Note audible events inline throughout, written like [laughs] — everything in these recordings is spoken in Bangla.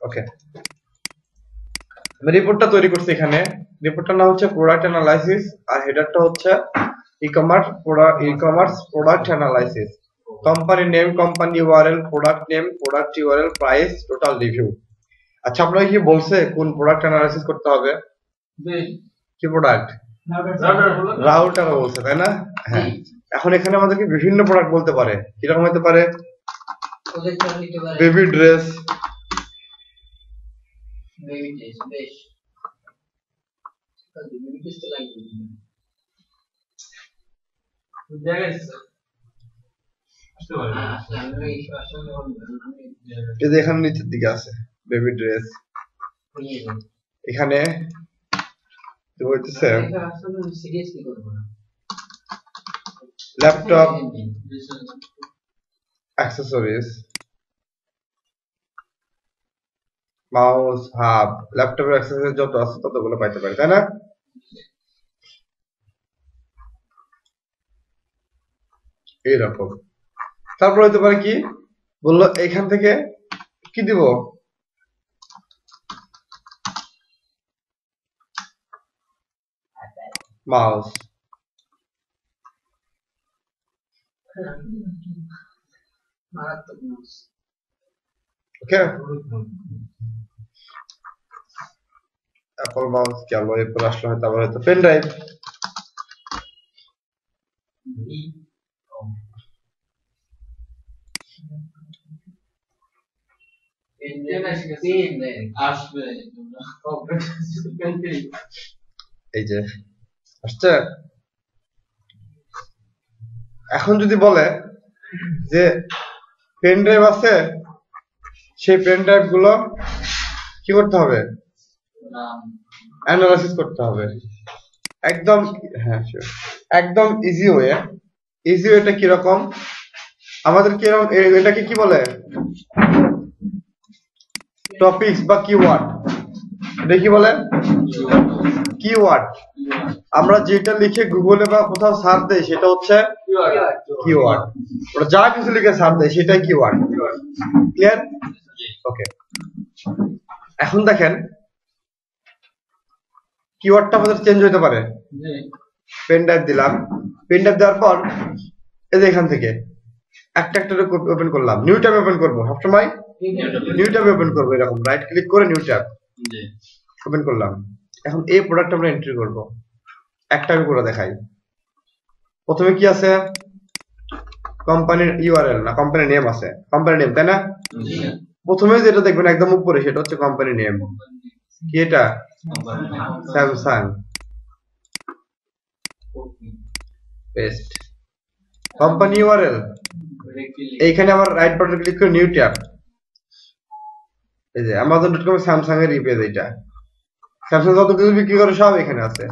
ওকে আমি রিপোর্টটা তৈরি করছি এখানে। রিপোর্টটার নাম হচ্ছে প্রোডাক্ট অ্যানালাইসিস আর হেডারটা হচ্ছে e commerce product e commerce product analysis company name company URL product name product URL price total review আচ্ছা আপনাকে কি বলছে কোন প্রোডাক্ট অ্যানালাইসিস করতে হবে? কি প্রোডাক্ট রাউটার বলছে তাই না? হ্যাঁ। এখন এখানে আমাদেরকে বিভিন্ন প্রোডাক্ট বলতে পারে। কীরকম হতে পারে? প্রজেক্টর নিতে পারে। বেবি ড্রেস বেবি টেস্ট বেশ। বেবি টেস্ট তো লাগবে। আসলে আমি এই আসলে আমি এই যে এখানে নিচের দিকে আছে বেবি ড্রেস এখানে তো হইতেছে এটা আসলে আমি সিরিয়াসলি করব না ল্যাপটপ অ্যাক্সেসরিজ মাউস হাব ল্যাপটপের অ্যাক্সেসরিজ যত আছে ততগুলো পাইতে পারি তাই না এইরকম তারপর হতে পারে কি বলল এখান থেকে কি দিব মাউস মারাত্মক মাস ওকে অ্যাপল মাউস গেল এরপর আসলে হয়তো আবার হয়তো পেন ড্রাইভ আসবে এই যে আসছে এখন যদি বলে যে পেন ড্রাইভ আছে, সেই পেন ড্রাইভগুলো কি করতে হবে? অ্যানালাইসিস করতে হবে। একদম হ্যাঁ. একদম ইজি ওয়ে ইজি ওয়েটা কীরকম আমাদের কীরকম এটাকে কি বলে? টপিকস বা কিওয়ার্ড এটা কি বলে? কিওয়ার্ড আমরা যেটা লিখে গুগলে বা কোথাও সার্চ দেই সেটা হচ্ছে কিওয়ার্ড ওটা যা কিছু লিখে সার্চ দেয় সেটাই কিওয়ার্ড ক্লিয়ার ওকে এখন দেখেন কিওয়ার্ডটা আমাদের চেঞ্জ হতে পারে। পেন ড্রাইভ দিলাম। পেন ড্রাইভ দেওয়ার পর এই যে এখান থেকে একটা একটা ওপেন করলাম। নিউ ট্যাব ওপেন করব সবসময়। নিউ ট্যাব ওপেন করব এরকম। রাইট ক্লিক করে নিউ ট্যাব ওপেন করলাম। এখন এই প্রোডাক্ট আমরা এন্ট্রি করব। একটা করে দেখাই। প্রথমে কি আছে? কোম্পানির ইউআরএল না, কোম্পানির নেম আছে। কোম্পানি নেম তাই না? প্রথমে যেটা দেখবেন একদম উপরে, সেটা হচ্ছে কোম্পানি নেম কি এটা? স্যামসাং পেস্ট কোম্পানি ইউআরএল এইখানে আবার রাইট বাটন ক্লিক করে নিউ ট্যাব এই যে অ্যামাজন ডট কম স্যামসাং এর ইপেজ এটা স্যামসাং যত কিছু বিক্রি করে সব এখানে আছে।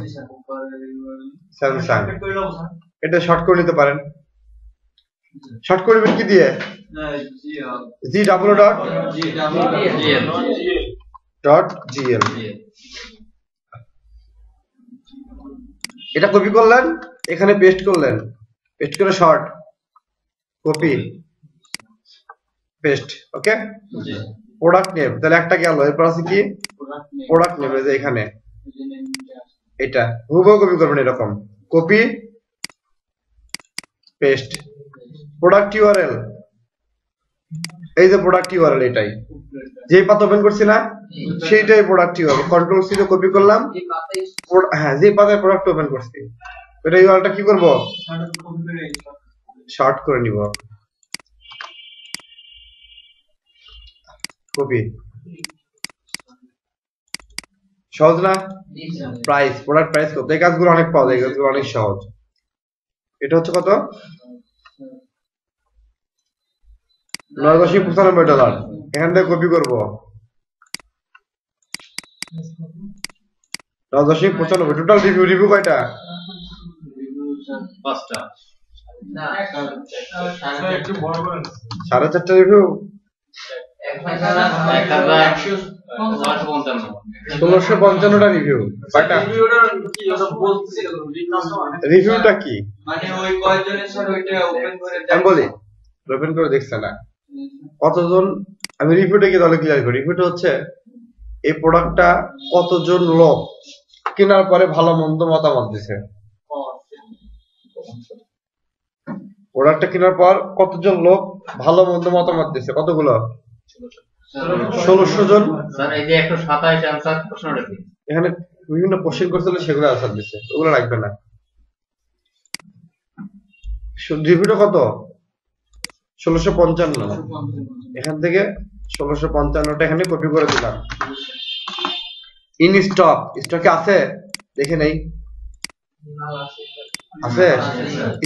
স্যামসাং। এটা শর্ট করে নিতে পারেন। শর্ট করবেন কি দিয়ে? G double dot dot GL এটা কপি করলেন এখানে পেস্ট করলেন। পেস্ট করে short copy paste okay product name তাহলে একটা গেল। এরপর আছে কি? প্রোডাক্ট এই যে এখানে। এটা। হুবহু কপি করবেন এরকম। কপি পেস্ট প্রোডাক্ট ইউআরএল এই যে প্রোডাক্ট ইউআরএল এটাই। যেই পাতা ওপেন করছি না, সেইটাই প্রোডাক্ট ইউআরএল কন্ট্রোল সি তে কপি করলাম। হ্যাঁ যে পাতায় প্রোডাক্ট ওপেন করছি। এটা ইউআরএলটা কি করব? শর্ট করে নিব। কপি সহজ না? প্রাইস প্রোডাক্ট প্রাইস কত এই কাজগুলো অনেক পাওয়া যায় কাজগুলো অনেক সহজ। এটা হচ্ছে কত? নয় দশমিক পঁচানব্বই ডলার। এখান থেকে কপি করব। নয় দশমিক পঁচানব্বই। টোটাল রিভিউ রিভিউ কয়টা? সাড়ে চারটা। রিভিউ ষোলোশো পঞ্চান্নটা রিভিউ কি রিভিউটা কি? ওপেন করে আমি বলি ওপেন করে দেখছে না কতজন, আমি রিভিউটা কি তাহলে ক্লিয়ার করি? রিভিউটা হচ্ছে, এই প্রোডাক্টটা কতজন লোক কেনার পরে ভালো, মন্দ মতামত দিছে? প্রোডাক্টটা কেনার পর কতজন লোক ভালো, মন্দ মতামত দিছে? কতগুলো? ষোলোশো জন? স্যার এই যে একশো সাতাইশ অ্যান্সার প্রশ্নটা কি? এখানে বিভিন্ন কোশ্চেন করছিল সেগুলো আনসার দিছে ওগুলো রাখবে না। রিভিউটা কত? ষোলোশো পঞ্চান্ন। এখান থেকে ষোলোশো পঞ্চান্নটা এখানে কপি করে দিলাম। ইন স্টক স্টকে আছে? দেখে নেই। আছে।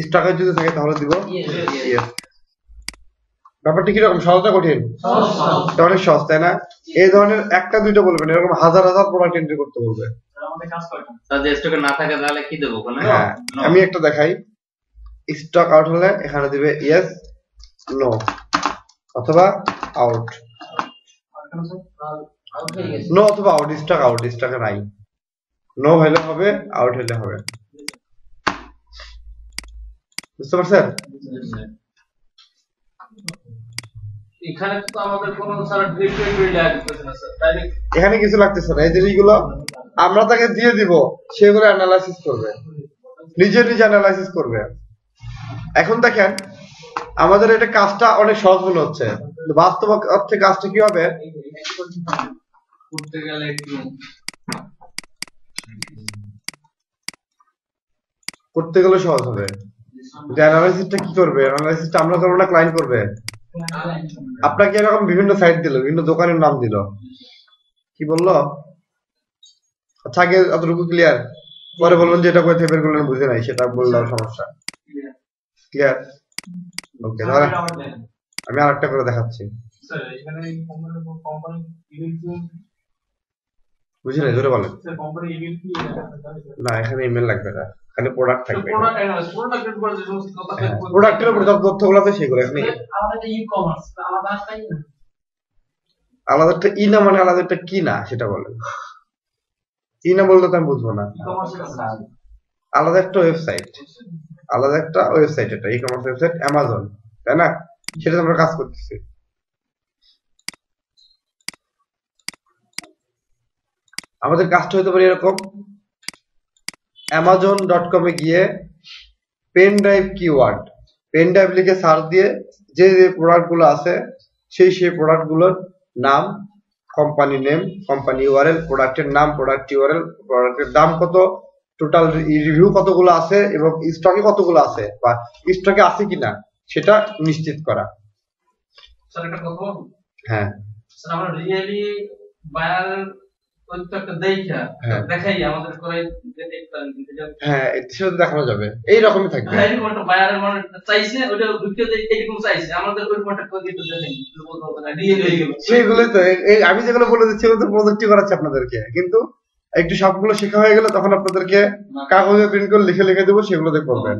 স্টকে যদি থাকে তাহলে দিব। Yes. ব্যাপারটা কীরকম? কঠিন? অনেক সহজ তাই না? এই ধরনের একটা দুইটা বলবেন এরকম হাজার হাজার প্রোডাক্ট এন্ট্রি করতে বলবে। স্যার যে স্টকে না থাকে তাহলে কি দেবো? ওখানে হ্যাঁ. আমি একটা দেখাই। স্টক আউট হলে এখানে দিবে ইয়েস নো অথবা আউট নো অথবা আউট স্টক আউট স্টকে নাই। নো হলে হবে আউট হলে হবে। বুঝতে পারছেন? এখানে তো আমাদের কোনো স্যার ডিরেক্টরি লাগতেছে না স্যার ডাইরেক্ট এখানে কিছু লাগতেছে না। এই জিনিসগুলো আমরা তাকে দিয়ে দিব সেগুলো অ্যানালাইসিস করবে। নিজে নিজে অ্যানালাইসিস করবে। এখন দেখেন আমাদের এটা কাজটা অনেক সহজ মনে হচ্ছে। বাস্তব অর্থে কাজটা কি হবে? করতে গেলে একটু করতে গেলে সহজ হবে। অ্যানালাইসিসটা কি করবে? অ্যানালাইসিসটা আমরা করব না ক্লায়েন্ট করবে? আপনাকে এরকম বিভিন্ন সাইট দিল বিভিন্ন দোকানের নাম দিল। কি বলল? আচ্ছা আগে অতটুকু ক্লিয়ার পরে বলবেন যে এটা করে থেপের করলেন বুঝে নাই সেটা বললাম সমস্যা। ক্লিয়ার ওকে ধরেন আমি আরেকটা করে দেখাচ্ছি। স্যার এখানে কোম্পানি কোম্পানি বুঝি নাই জোরে বলেন না এখানে ইমেল লাগবে না এখানে প্রোডাক্ট থাকবে। প্রোডাক্ট অ্যানালাইসিস প্রোডাক্টের উপর প্রোডাক্টের যত তথ্যগুলো আছে সেগুলো এখানে আলাদা না? একটা ই না মানে আলাদা একটা কি না সেটা বলেন। ই না বললে তো আমি বুঝব না। আলাদা একটা ওয়েবসাইট আলাদা একটা ওয়েবসাইট এটা ই কমার্স ওয়েবসাইট অ্যামাজন তাই না? সেটাতে আমরা কাজ করতেছি। আমাদের কাজটা হতে পারে এরকম। অ্যামাজন ডট কমে গিয়ে pen drive keyword pen drive লিখে সার্চ দিয়ে যে যে প্রোডাক্টগুলো আছে সেই সেই প্রোডাক্টগুলোর নাম কোম্পানি নেম কোম্পানি ইউআরএল প্রোডাক্টের নাম প্রোডাক্ট ইউআরএল প্রোডাক্টের দাম কত টোটাল রিভিউ কতগুলো আছে এবং স্টকে কতগুলো আছে বা স্টকে আছে কিনা সেটা নিশ্চিত করা। স্যার একটা কথা হ্যাঁ। স্যার আমরা রিয়েলি বায়ার হ্যাঁ। হ্যাঁ দেখানো যাবে। থাকবে। হয়ে তো আমি যেগুলো বলে দিচ্ছি তো প্রযুক্তি করাচ্ছে আপনাদেরকে। কিন্তু একটু সবগুলো শেখা হয়ে গেলে তখন আপনাদেরকে কাগজে প্রিন্ট করে লিখে লিখে দেবো সেগুলো দেখবেন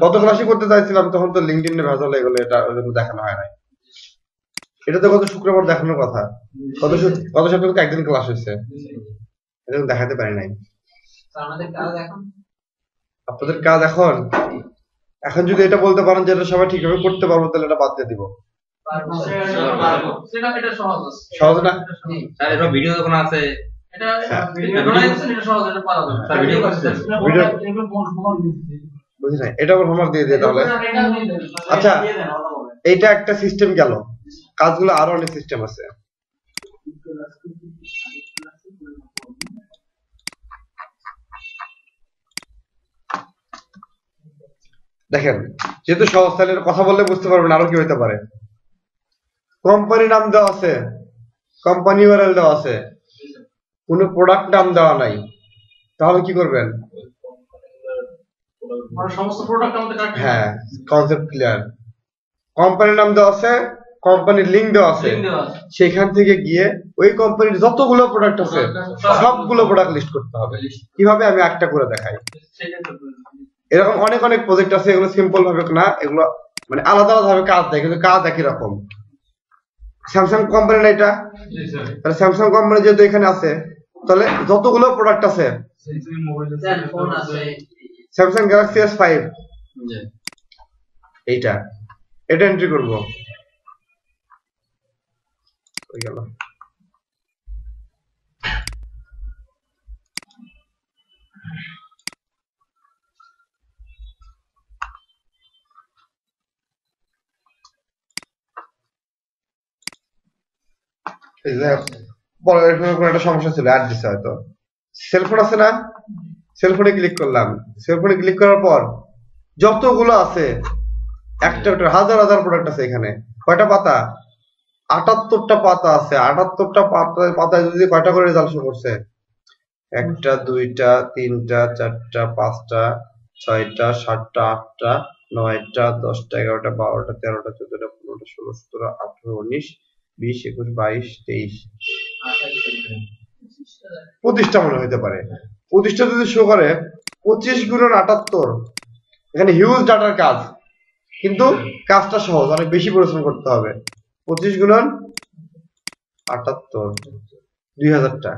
গত ক্লাসে করতে চাইছিলাম তখন তো লিঙ্কডিনে ভেজাল হয়ে গেলো এটা দেখানো হয় নাই। এটা তো গত শুক্রবার দেখানোর কথা। গত গত সপ্তাহে তো একদিন ক্লাস হয়েছে। এটা দেখাতে পারি নাই। আমাদের কাজ এখন? আপনাদের কাজ এখন? এখন যদি এটা বলতে পারেন যে এটা সবাই ঠিকভাবে করতে পারব তাহলে এটা বাদ দিয়ে দিব। পারব এটা সহজ না? স্যার ভিডিও যখন আছে এটা হ্যাঁ। ভিডিও বানাইছেন এটা সহজ এটা পারা যাবে স্যার ভিডিও করছেন ভিডিও বুঝি এটা আবার হোমওয়ার্ক দিয়ে দিয়ে তাহলে। আচ্ছা এইটা একটা সিস্টেম গেল। কাজগুলো আরও অনেক সিস্টেম আছে। দেখেন যেহেতু সহজ কথা বললে বুঝতে পারবেন আরও কি হইতে পারে। কোম্পানি নাম দেওয়া আছে কোম্পানি ইউআরএল দেওয়া আছে। কোনো প্রোডাক্ট নাম দেওয়া নাই। তাহলে কি করবেন? মানে সমস্ত প্রোডাক্ট হ্যাঁ কনসেপ্ট ক্লিয়ার কোম্পানির নাম দেওয়া আছে কোম্পানির লিঙ্ক দেওয়া আছে। দেওয়া আছে। সেখান থেকে গিয়ে ওই কোম্পানির যতগুলো প্রোডাক্ট আছে সবগুলো প্রোডাক্ট লিস্ট করতে হবে। কীভাবে আমি একটা করে দেখাই? এরকম অনেক অনেক প্রজেক্ট আছে এগুলো সিম্পল ভাবে না এগুলো মানে আলাদা আলাদা ভাবে কাজ দেয় কিন্তু কাজ একই রকম। স্যামসাং কোম্পানি না এটা? তাহলে স্যামসাং কোম্পানি যেহেতু এখানে আছে তাহলে যতগুলো প্রোডাক্ট আছে আছে। Samsung Galaxy S five G. এইটা। এটা এন্ট্রি করব। হয়ে গেল। কোনো একটা সমস্যা ছিল হয়তো। আছে না? ক্লিক করলাম। ক্লিক করার পর আছে, একটা হাজার হাজার প্রোডাক্ট আছে এখানে। কয়টা পাতা? আটাত্তরটা পাতা আছে। আটাত্তরটা পাতা, পাতায় যদি কয়টা করে রেজাল্ট শো করছে? একটা, দুইটা, তিনটা, চারটা, পাঁচটা, ছয়টা, সাতটা, আটটা, নয়টা, দশটা, এগারোটা, বারোটা, তেরোটা, চোদ্দটা, পনেরোটা, ষোলো, সতেরো, আঠারো, উনিশ, বিশ, একুশ, বাইশ, তেইশ। পঁচিশটা মনে হইতে পারে। পঁচিশটা যদি শো করে, পঁচিশ গুণন আটাত্তর, এখানে হিউজ ডাটার কাজ। কিন্তু কাজটা সহজ, অনেক বেশি পরিশ্রম করতে হবে। পঁচিশ গুণন আটাত্তর। দুই হাজারটা।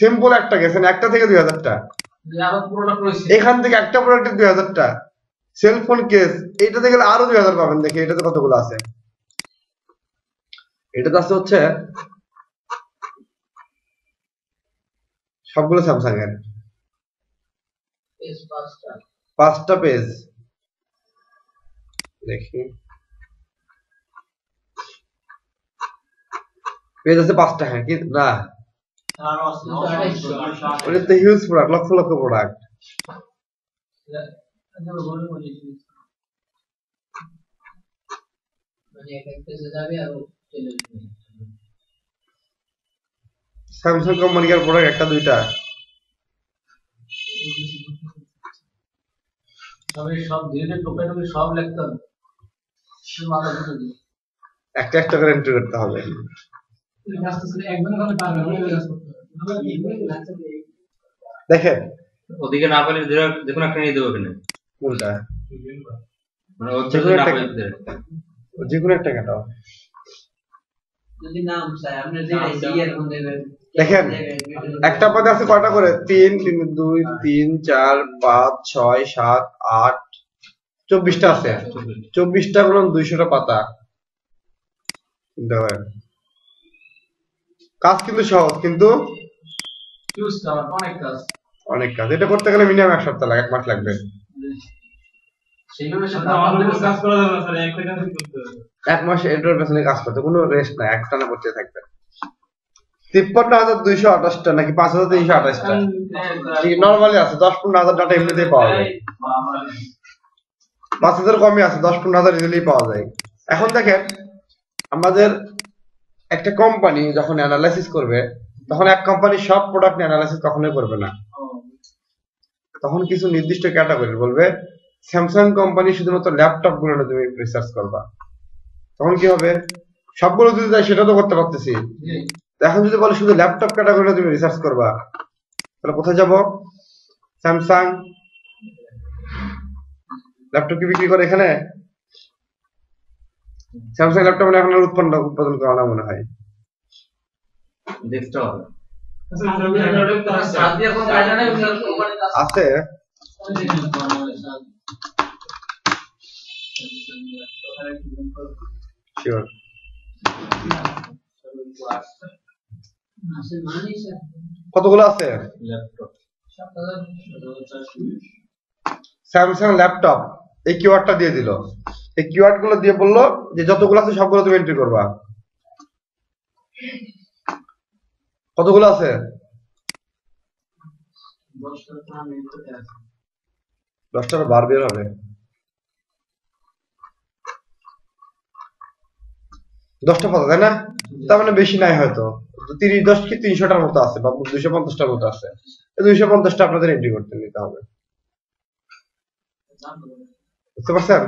সিম্পল একটা গেছেন একটা থেকে দুই হাজারটা। এখান থেকে একটা প্রোডাক্টের দুই হাজারটা। সেলফোন কেস এইটাতে গেলে আরও দুই হাজার পাবেন দেখি এটাতে কতগুলো আছে। এটাতে আছে হচ্ছে সবগুলো স্যামসাং এর পাঁচটা। পেজ দেখি। পেজ আছে পাঁচটা হ্যাঁ কি? না। ওটা তো huge product lakh lakh product product একটা দুইটা সব সব লিখতে হবে একটা একটা করে এন্ট্রি করতে হবে। দেখেন। ওদিকে না পেলে যে- কোনো একটা নিয়ে দেবো কিনা কোনটা মানে যে কোনো একটা- দিতে। যে কোনো একটা দেবেন দেখেন, একটা পদে আছে কয়টা করে? তিন তিন দুই তিন চার পাঁচ ছয় সাত আট চব্বিশটা আছে। চব্বিশটা গুলো দুইশোটা পাতা। চিন্তা করেন। কাজ কিন্তু সহজ কিন্তু অনেক কাজ। অনেক কাজ। এটা করতে গেলে মিনিমাম এক সপ্তাহ লাগে এক মাস লাগবে। এক মাস এটার পেছনে কাজ করতে কোনো রেস্ট নাই একটানা করতে থাকবে। তিপ্পান্ন হাজার দুইশো আঠাশটা নাকি পাঁচ হাজার তিনশো আঠাশটা? নর্মালি আছে দশ পনেরো হাজার ডাটা এমনিতেই পাওয়া যায়। পাঁচ হাজার কমই আছে দশ পনেরো হাজার ইজিলি পাওয়া যায়। এখন দেখেন আমাদের একটা কোম্পানি যখন অ্যানালাইসিস করবে তখন এক কোম্পানির সব প্রোডাক্ট অ্যানালাইসিস কখনোই করবে না। তখন কিছু নির্দিষ্ট ক্যাটাগরি বলবে স্যামসাং কোম্পানি শুধুমাত্র ল্যাপটপগুলো তুমি রিসার্চ করবা। তখন কি হবে? সবগুলো যদি যাই সেটা তো করতে পারতেছি। এখন যদি বলে শুধু ল্যাপটপ ক্যাটাগরি তুমি রিসার্চ করবা তাহলে কোথায় যাব? স্যামসাং ল্যাপটপ কি বিক্রি করে এখানে? স্যামসাং ল্যাপটপ মানে এখন আর উৎপন্ন উৎপাদন করা না মনে হয়। দেখতে হবে আছে। শিওর কতগুলো আছে? ল্যাপটপ স্যামসাং ল্যাপটপ এই কিওয়ার্ডটা দিয়ে দিল। এই কিওয়ার্ডগুলো দিয়ে বলল যে যতগুলো আছে সবগুলো তুমি এন্ট্রি করবা। কতগুলো আছে? দশটার বার বের হবে। দশটা পাতা, তাই না? তার মানে বেশি নাই হয়তো। তিরিশ, দশ কি তিনশোটার মতো আছে, বা দুইশো পঞ্চাশটার মতো আছে। দুইশো পঞ্চাশটা আপনাদের এন্ট্রি করতে নিতে হবে। বুঝতে পারছেন?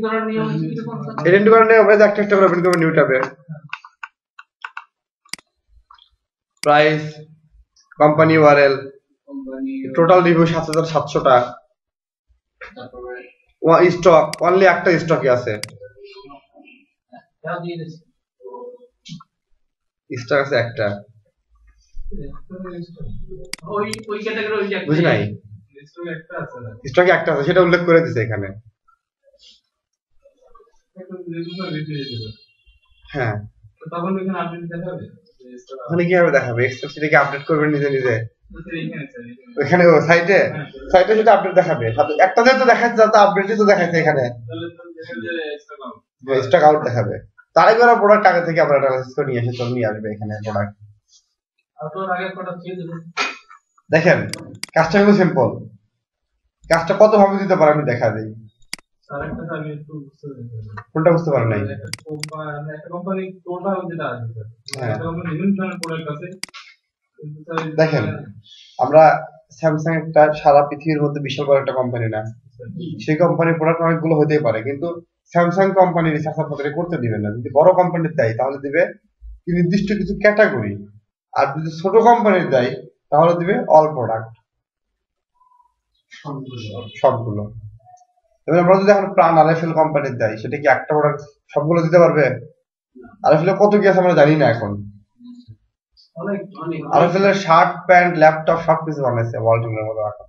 করার নিয়ম হবে একটা একটা করে ওপেন নিউ ট্যাবে প্রাইস কোম্পানি টোটাল রিভিউ সাত হাজার সাতশোটা স্টক অনলি একটা আছে। হ্যাঁ স্টক আছে একটা। একটা বুঝি নাই? স্টক একটা আছে না। স্টকে একটা আছে সেটা উল্লেখ করে দিছে এখানে এখন রেগুলার রেটে দিবে হ্যাঁ। তখন এখানে আপডেট দেখাবে? যে ওখানে কীভাবে দেখাবে? এক্সেল সেটাকে আপডেট করবেন নিজে নিজে? এখানে ও সাইটে সাইটে সেটা আপডেট দেখাবে। সাথে একটাতে তো দেখাচ্ছে তো আপডেটই তো দেখাচ্ছে এখানে। স্টক আউট দেখাবে। তার আগে ওরা প্রোডাক্ট আগে থেকে আমরা অ্যানালাইসিস করে নিয়ে এসে চল নিয়ে আসবে এখানে প্রোডাক্ট দেখেন কাজটা কিন্তু সিম্পল কাজটা কত ভাবে দিতে পারে আমি দেখা দিই। কোনটা বুঝতে পারেন নাই। স্যার হ্যাঁ। দেখেন আমরা স্যামসাং একটা সারা পৃথিবীর মধ্যে বিশাল বড় একটা কোম্পানি না। সেই কোম্পানির প্রোডাক্ট অনেকগুলো হতেই পারে কিন্তু স্যামসাং কোম্পানি রিসার্চ আপনাদের করতে দিবেন না। যদি বড় কোম্পানির দেয় তাহলে দিবে নির্দিষ্ট কিছু ক্যাটাগরি আর যদি ছোট কোম্পানির দেয় তাহলে দিবে অল প্রোডাক্ট সবগুলো এবার আমরা যদি এখন প্রাণ আরএফএল কোম্পানির দেয় সেটা কি একটা প্রোডাক্ট সবগুলো দিতে পারবে? আরএফএল কত কি আছে আমরা জানি না এখন। আরএফএল এর শার্ট প্যান্ট ল্যাপটপ সব কিছু বানাইছে ওয়ালটনের মতো এখন।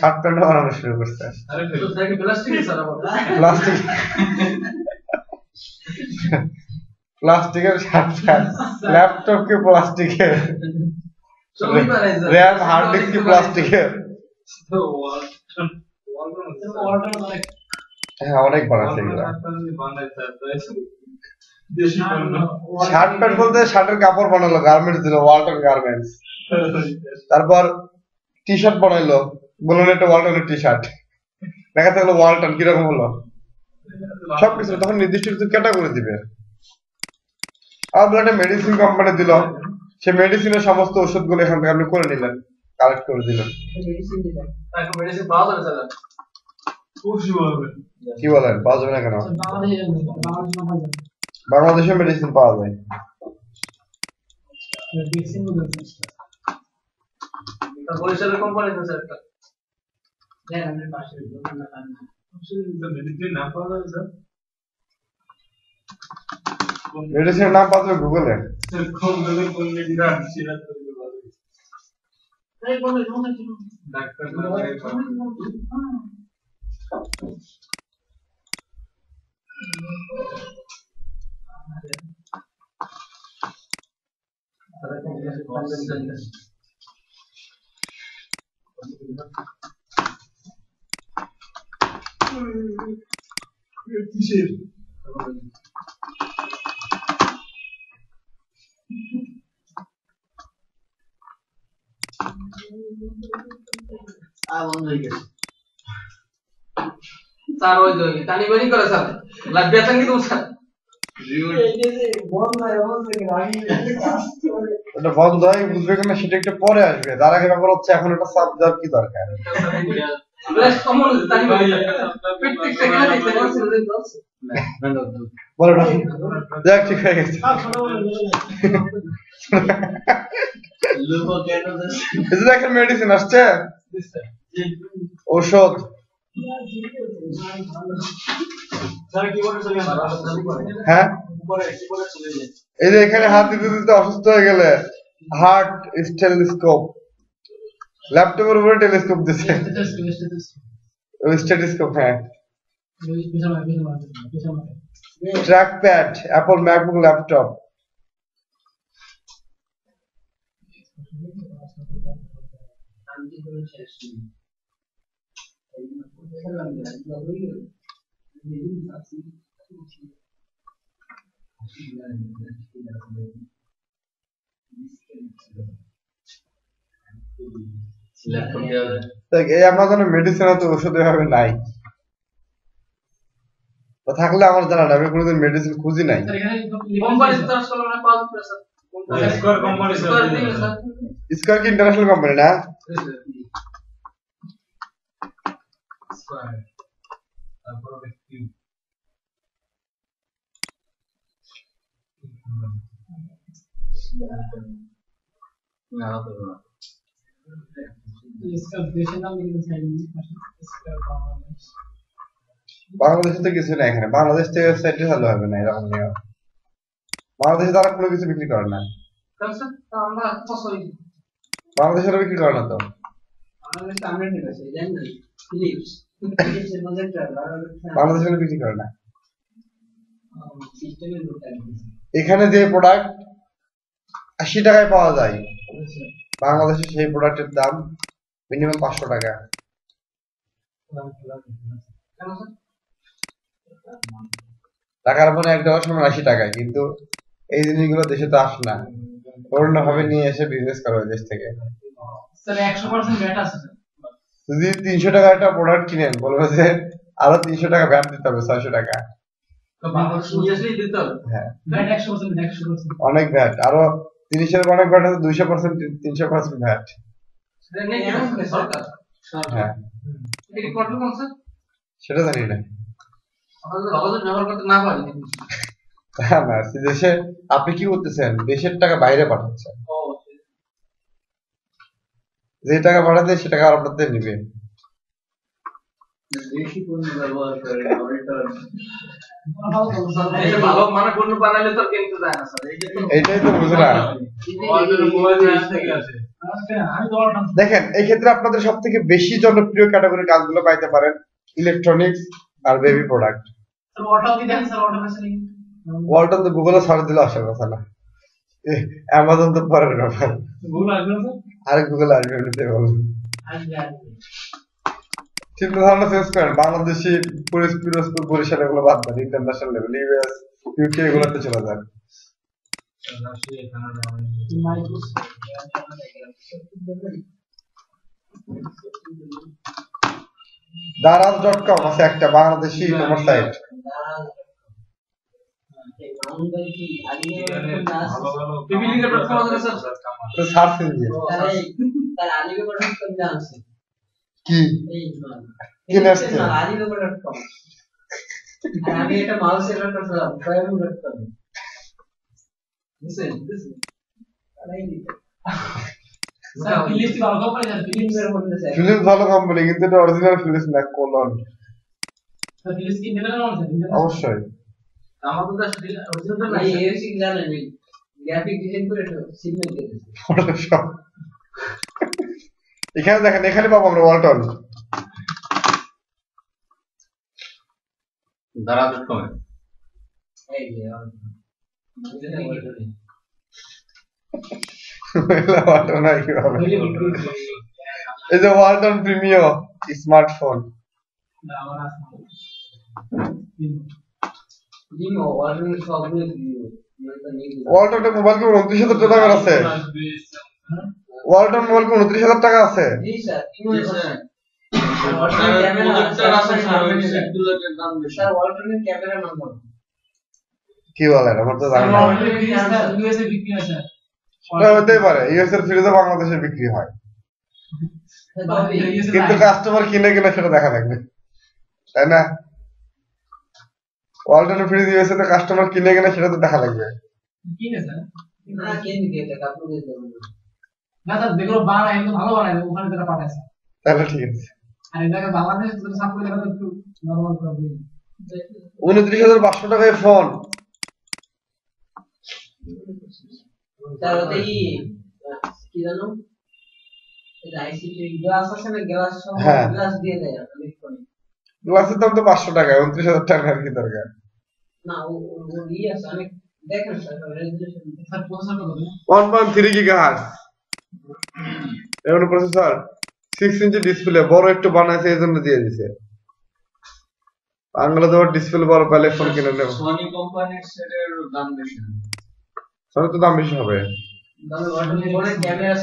শার্ট প্যান্ট বানানো শুরু করছে। প্লাস্টিক প্লাস্টিকের শার্ট প্যান্ট ল্যাপটপ কি প্লাস্টিকের র্যাম হার্ড ডিস্ক কি প্লাস্টিকের তো ওয়ালটন ওয়ালটন আছে স্যার। অর্ডার অনেক হ্যাঁ তারপর টি শার্ট বানাইলো, বলল একটা ওয়ালটনের টি শার্ট দেখা গেলো ওয়ালটন কীরকম হলো? সবকিছু তখন নির্দিষ্ট কিছু ক্যাটাগরি দিবে। আর বলে একটা মেডিসিন কোম্পানি দিল। সে মেডিসিনের সমস্ত ওষুধগুলো এখান থেকে আপনি করে নিলেন কালেক্ট করে দিলেন। মেডিসিন দিলাম এখন মেডিসিন পাওয়া যাবে স্যার খুব সুন্দর হবে কি বলেন পাওয়া যাবে না কেন? বাংলাদেশে বাংলাদেশে মেডিসিন পাওয়া যায়। বরিশালের কোম্পানি একটা। মেডিসিনের নাম পাওয়া যাবে গুগলে বলে বলে ডাক্তার না লাগে পাবে। বন্ধ হয় বুঝবে কিনা সেটা একটু পরে আসবে। তার আগে ব্যাপার হচ্ছে এখন একটা দেওয়ার কি দরকার? বলো যাক ঠিক হয়ে গেছে। মেডিসিন আসছে? ঔষধ। হ্যাঁ? এই যে এখানে হাত দিতে দিতে অসুস্থ হয়ে গেলে হার্ট স্টেলিস্কোপ ল্যাপটপের উপরে টেলিস্কোপ দিছে। স্টেটিস্কোপ হ্যাঁ। Track pad Apple MacBook laptop শান্তি করে শেষ ল্যাপটপ দেওয়া যায় দেখ এই অ্যামাজনে মেডিসিন তো ওষুধ এভাবে নাই। তো থাকলে আমার জানা না আমি কোনোদিন মেডিসিন খুঁজি নাই। মানে স্কোয়ার স্কয়ার কি ইন্টারন্যাশনাল কোম্পানি না? স্কোয়ার তারপর হবে বাংলাদেশে তো কিছু নেই এখানে। বাংলাদেশ থেকে ওয়েবসাইটে ভালো হবে না এরকম নিয়ে বাংলাদেশে তারা কোনো কিছু বিক্রি করে না। বাংলাদেশের বিক্রি করে না তো? বাংলাদেশে আমরা ঠিক আছে জানি না? বাংলাদেশে বিক্রি করে না? এখানে যে প্রোডাক্ট আশি টাকায় পাওয়া যায়, বাংলাদেশে সেই প্রোডাক্টের দাম মিনিমাম পাঁচশো টাকা। টাকার মানে এক ডলার সমান আশি টাকা কিন্তু এই জিনিসগুলো দেশে তো আসে না। অন্য ভাবে নিয়ে এসে বিজনেস করা দেশ থেকে। একশো পার্সেন্ট যদি তিনশো টাকা একটা প্রোডাক্ট কিনেন বলব যে আরও তিনশো টাকা ভ্যাট দিতে হবে ছয়শো টাকা। হ্যাঁ। ব্যাট অনেক ভ্যাট আরও তিরিশের অনেক ভ্যাট আছে দুইশো পার্সেন্ট তিনশো পার্সেন্ট ভ্যাট সেটা নেই কেন সরকার। হ্যাঁ। স্যার সেটা জানি না। আপনি কি করতেছেন? দেশের টাকা বাইরে পাঠাচ্ছেন। যে টাকা পাঠাতে সে টাকা আর আপনাদের নিবে। মানে পণ্য বানাইলে তো আর কিনতে যায় না স্যার এই যে তো এইটাই তো বুঝে না আমি তো অর্ডার দেখেন এই ক্ষেত্রে আপনাদের সব থেকে বেশি জনপ্রিয় ক্যাটাগরির কাজগুলো পাইতে পারেন ইলেকট্রনিক্স আর বেবি প্রোডাক্ট ওয়ালটন তো গুগলে সার্চ দিলে আসার কথা না। অ্যামাজন তো পরের ব্যাপার। গুগল আসবে না আর গুগলে আসবে বলুন চিন্তা ধারণা চেঞ্জ করেন বাংলাদেশি পিরোজপুর বরিশাল এগুলো বাদ দেন ইন্টারন্যাশনাল লেভেল ইউএস ইউকে এগুলোতে চলে যান। দারাজ ডট কম আছে একটা বাংলাদেশি তোমার সাইট কি আমি এটা মাউস করছিলাম বুঝছেন? বুঝছেন? ফিলিপস ভালো কোম্পানি কিন্তু এটা অরিজিনাল ফিলিপস না কোলন কি নেবেন না অবশ্যই। এখানে দেখেন এখানে পাবো আমরা ওয়ালটন দাঁড়া ডট কমে। এই যে ওয়ালটন কীভাবে? এই যে ওয়ালটন প্রিমিয়ো স্মার্টফোন। মোবাইল কি উনত্রিশ হাজার টাকার আছে। ওয়ালটন মোবাইল কি উনত্রিশ হাজার টাকা আছে। কি বলেন? আমার তো জানি না হতেই পারে। ইউএস এর ফ্রিজে বাংলাদেশে বিক্রি হয়। কিন্তু কাস্টমার কিনে কিনা সেটা দেখা থাকবে তাই না? ওয়ালটনের ফ্রিজ ইউএস তে কাস্টমার কিনে কিনা সেটা তো দেখা লাগবে। কি না স্যার না কেন দিয়ে এটা কাপড় দিয়ে দেবো না। স্যার যেগুলো বানায় এগুলো ভালো বানায় ওখানে যেটা পাঠায় তাহলে ঠিক আছে। আর এটাকে বাংলাদেশ সাপোর্ট করে একটু নরমাল প্রবলেম উনত্রিশ হাজার টাকায় ফোন স্যার ওতে কি জানো? এটা আইসিটি গ্লাস আছে না গ্লাস সহ হ্যাঁ। গ্লাস দিয়ে দেয় ইলেকট্রনিক গ্লাসের দাম তো পাঁচশো টাকা উনত্রিশ হাজার টাকা আর কি দরকার। One point three giga hertz এমন প্রসেসর সিক্স ইঞ্চি ডিসপ্লে বড় একটু বানাইছে এই জন্য দিয়ে দিছে। বাংলা তোমার ডিসপ্লে বড় পেলে ফোন কিনে নেব। সোনি কোম্পানির সেটের দাম বেশি তো দাম বেশি হবে। ক্যামেরা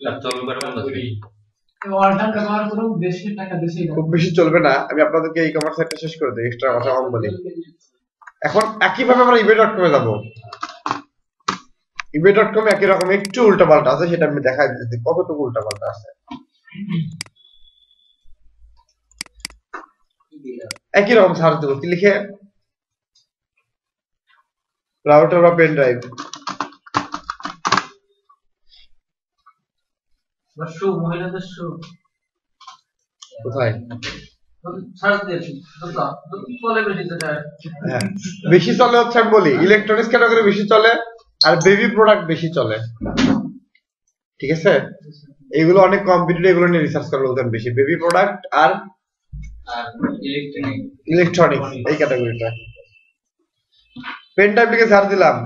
ল্যাপটপ বন্ধ খুব বেশি চলবে না, আমি আপনাদেরকে কমার্স শেষ করে দিই এক্সট্রা কথা বলি। এখন আমরা ইবে ডট কমে ইবে ডট কমে একই রকম একটু উল্টা পাল্টা আছে, সেটা আমি দেখাই দিচ্ছি কতটুকু উল্টা পাল্টা আছে। একই রকম সার্চ দেবো লিখে? রাউটার বা পেন ড্রাইভ শু মহিলাদের শু। কোথায়? বেশি হ্যাঁ বেশি চলে হচ্ছে আমি বলি ইলেকট্রনিক্স ক্যাটাগরি বেশি চলে আর বেবি প্রোডাক্ট বেশি চলে। ঠিক আছে? এগুলো অনেক কম্পিটিটিভ এগুলো নিয়ে রিসার্চ করার লোকজন বেশি। বেবি প্রোডাক্ট আর আর ইলেকট্রনিক ইলেকট্রনিক্স এই ক্যাটাগরিটা পেন টাইপ লিখে ছাড় দিলাম।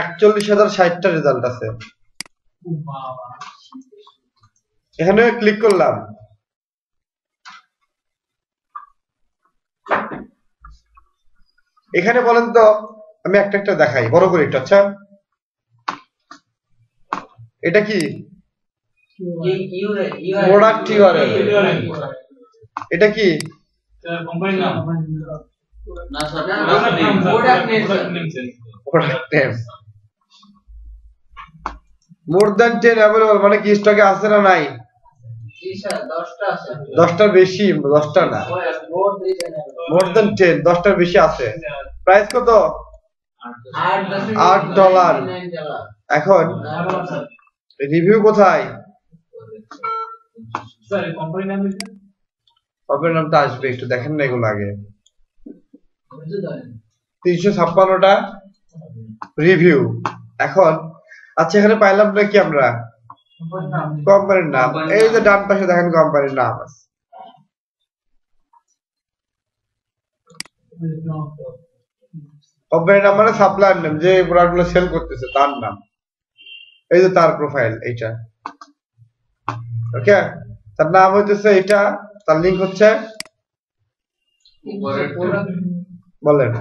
একচল্লিশ হাজার ষাটটা রেজাল্ট আছে। এখানে ক্লিক করলাম। এখানে বলেন তো, আমি একটা একটা দেখাই, বড় করে একটু আচ্ছা। এটা কি? URL এটা কি. Product more than ten available মানে কি স্টকে আছে না নাই জি স্যার দশটা আছে দশটার বেশি দশটা না। মোর দ্যান টেন দশটার বেশি আছে। প্রাইস কত? আট ডলার। এখন রিভিউ কোথায়? কোম্পানির নামটা আসবে একটু দেখেন না এগুলো আগে। তিনশো ছাপ্পান্নটা রিভিউ এখন আচ্ছা এখানে পাইলাম না কি আমরা? কোম্পানির নাম। এই যে ডান পাশে দেখেন কোম্পানির নাম আছে। কোম্পানির নাম মানে সাপ্লায়ার নাম যে প্রোডাক্টগুলো সেল করতেছে তার নাম। এই যে তার প্রোফাইল এইটা। ওকে তার নাম হইতেছে এটা তার লিংক হচ্ছে? বলেন।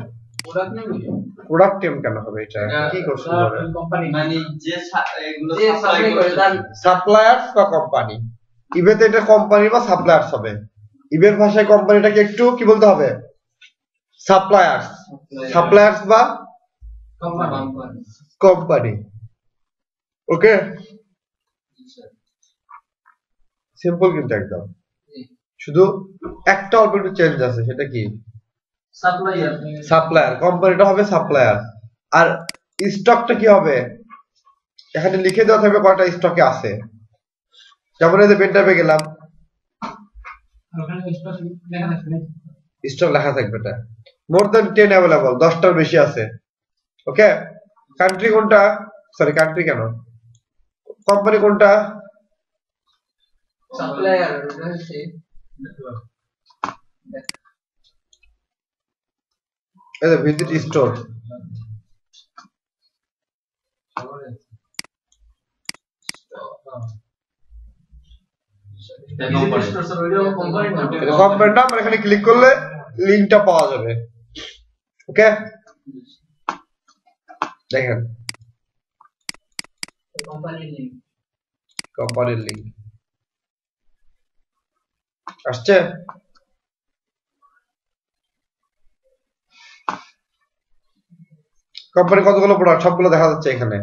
প্রোডাক্ট নেম কেন হবে এটা? কি করছে কোম্পানি মানে যে এগুলো সাপ্লাই করে তার সাপ্লায়ার্স বা কোম্পানি ইবেতে এটা কোম্পানি বা সাপ্লায়ার্স হবে। ইবের ভাষায় কোম্পানিটাকে একটু কি বলতে হবে? সাপ্লায়ার্স সাপ্লায়ার্স বা কোম্পানি কোম্পানি ওকে সিম্পল কিন্তু একদম। শুধু একটা অল্প একটু চেঞ্জ আছে সেটা কি? সাপ্লাইয়ার সাপ্লায়ার কোম্পানিটা হবে সাপ্লায়ার আর স্টকটা কি হবে? এখানে লিখে দেওয়া থাকবে কয়টা স্টকে আছে। যেমন এই যে টাইপে গেলাম। স্টক লেখা থাকবে স্টক লেখা থাকবে এটা। মোর দেন টেন অ্যাভেলেবল দশটার বেশি আছে। ওকে কান্ট্রি কোনটা? সরি কান্ট্রি কেন? কোম্পানি কোনটা? সাপ্লায়ার হচ্ছে এই যে ভিজিট স্টোর কোম্পানি স্যার ওইটাও কোম্পানির নাম এটা কোম্পানির নাম আর এখানে ক্লিক করলে লিঙ্কটা পাওয়া যাবে। ওকে দেখেন। কোম্পানির নেম কোম্পানির লিঙ্ক আসছে? কোম্পানি কতগুলো প্রোডাক্ট সবগুলো দেখা যাচ্ছে এখানে।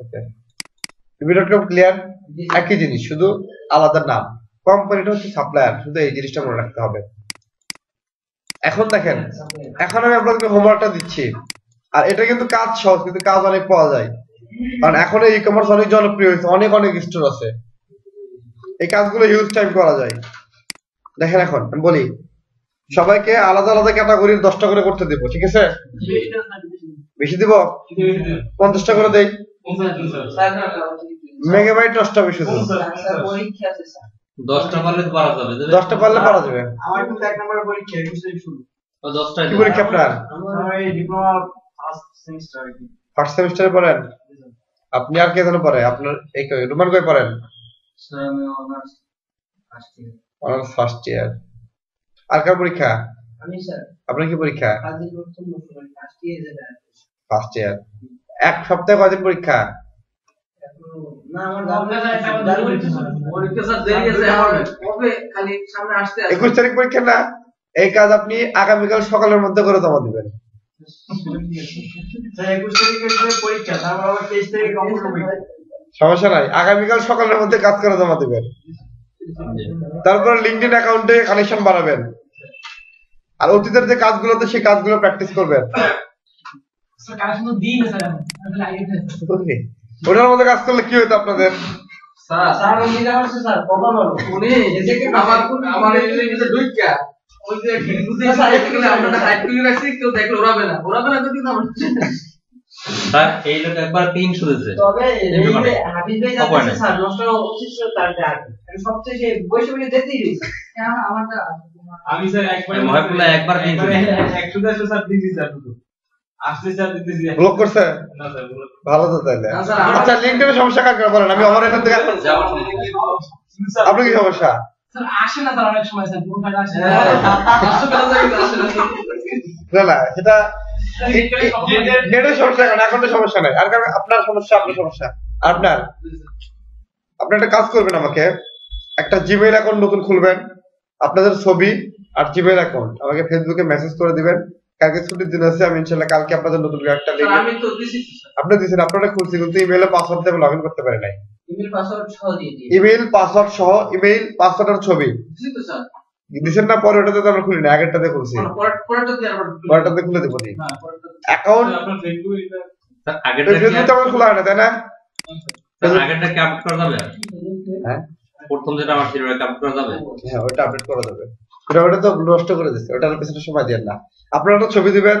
ওকে ক্লিয়ার একই জিনিস, শুধু আলাদা নাম। কোম্পানিটা হচ্ছে সাপ্লায়ার শুধু এই জিনিসটা মনে রাখতে হবে। এখন দেখেন, এখন আমি আপনাদেরকে হোমওয়ার্কটা দিচ্ছি। আর এটা কিন্তু কাজ সহজ, কিন্তু কাজ অনেক পাওয়া যায়। কারণ এখন এই কমার্স অনেক জনপ্রিয় হয়েছে, অনেক অনেক স্টোর আছে। এই কাজগুলো হিউজ টাইম করা যায়। দেখেন এখন, আমি বলি সবাইকে আলাদা আলাদা ক্যাটাগরির দশটা করে করতে দেবো ঠিক আছে? বেশি দিব? পঞ্চাশটা করে দেই? মেগাবাইট দশটা বেশি দশটা পারলে পারা যাবে দশটা পারলে পারা যাবে। আমার কিন্তু এক নম্বরের পরীক্ষা দশটায় কি পরীক্ষা আপনার? ডিপ্লোমা ফার্স্ট সেমিস্টার ফার্স্ট সেমিস্টারে পড়েন? আপনি আর কে যেন পড়ে? আপনার এই রুমান কই পড়েন? স্যার আমি honours first year honours first year আর কার পরীক্ষা? আমি স্যার। আপনার কি পরীক্ষা? ফার্স্ট ইয়ার ফার্স্ট ইয়ার এক সপ্তাহে কয়দিন পরীক্ষা? একুশ তারিখ পরীক্ষা না এই কাজ আপনি আগামীকাল সকালের মধ্যে করে জমা দিবেন। সমস্যা নাই আগামীকাল সকালের মধ্যে কাজ করে জমা দিবেন। তারপর লিঙ্কডিন অ্যাকাউন্টে কানেকশন বাড়াবেন। আর অতীতের যে কাজগুলোতে সেই কাজগুলো প্র্যাকটিস করবেন। থেকে ওটার মধ্যে কাজ করলে কি হতো আপনাদের? আমার আমার এই আমরা তো আমার লোক একবার তিন তবে হাবিব যাচ্ছে স্যার নষ্ট তার সবচেয়ে সে বসে বসে দেখতেই আমারটা আমি স্যার একবার এই মহাকুল্লা একবার দিন। একশো দেড়শো স্যার দিয়েছি স্যার শুধু ব্লক করছে? না স্যার ভালো তো আচ্ছা সমস্যা কার কার বলেন? আমি আমার এখান থেকে যাওয়ার আপনার কি সমস্যা? আসে না স্যার অনেক সময় না। না সেটা নেটের সমস্যা এখন এখন তো সমস্যা নাই। আর কারণ আপনার সমস্যা আপনার সমস্যা। আপনার আপনি একটা কাজ করবেন আমাকে। একটা জিমেইল অ্যাকাউন্ট নতুন খুলবেন। আপনাদের ছবি আর জিমেইল অ্যাকাউন্ট আমাকে ফেসবুকে মেসেজ করে দিবেন। কালকে ছুটির দিন আছে আমি ইনশাল্লাহ কালকে আপনাদের নতুন একটা লিঙ্ক আমি তো দিছি আপনি দিয়েছেন আপনারা খুলছি কিন্তু ইমেইলে পাসওয়ার্ড দিয়ে লগ ইন করতে পারি নাই। ইমেল পাসওয়ার্ড সহ দিয়ে দিই ইমেইল পাসওয়ার্ড সহ ইমেইল পাসওয়ার্ড আর ছবি। দিছি তো স্যার। দিছেন না পরে ওটাতে তো আমরা খুলি না আগেরটাতে খুলছি। পরেরটাতে খুলে দেবো। নি। হ্যাঁ পরেরটা অ্যাকাউন্ট আপনার ফেসবুক এটা আগেরটা কি ফেসবুক তো আমার খোলা হয় না তাই না? স্যার, আগেরটা কি আপডেট করা যাবে? হ্যাঁ? প্রথম যেটা আমার ছিল ওটা আপডেট করা যাবে হ্যাঁ ওটা আপডেট করা যাবে ওটা ওটা তো নষ্ট করে দিচ্ছে ওটার পেছনে সময় দেন না আপনারা একটা ছবি দিবেন